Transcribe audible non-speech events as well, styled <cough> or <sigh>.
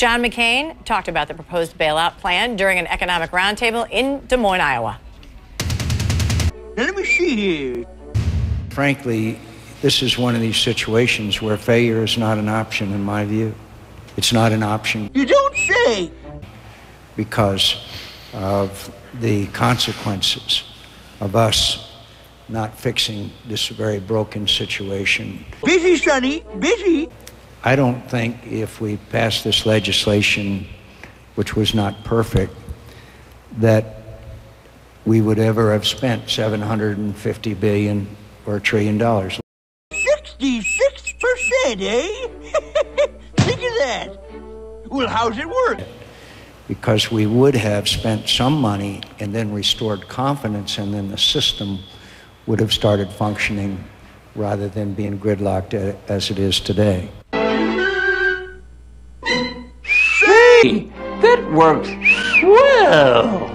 John McCain talked about the proposed bailout plan during an economic roundtable in Des Moines, Iowa. Let me see here. Frankly, this is one of these situations where failure is not an option, in my view. It's not an option You don't say. because of the consequences of us not fixing this very broken situation. Busy, Sonny, busy. I don't think if we pass this legislation, which was not perfect, that we would ever have spent 750 billion or a trillion dollars. 66%, eh? <laughs> Think of that. Well, how's it work? because we would have spent some money and then restored confidence, and then the system would have started functioning rather than being gridlocked as it is today. That works swell.